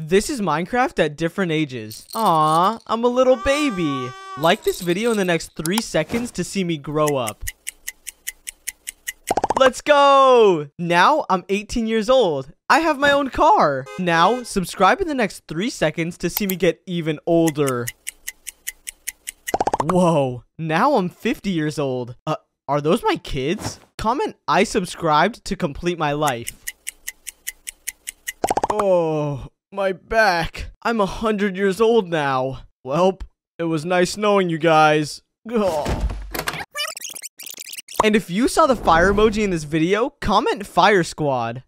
This is Minecraft at different ages. Aw, I'm a little baby. Like this video in the next three seconds to see me grow up. Let's go! Now I'm 18 years old. I have my own car. Now, subscribe in the next three seconds to see me get even older. Whoa, now I'm 50 years old. Uh, are those my kids? Comment I subscribed to complete my life. Oh, my back. I'm a hundred years old now. Welp, it was nice knowing you guys. And if you saw the fire emoji in this video, comment Fire Squad.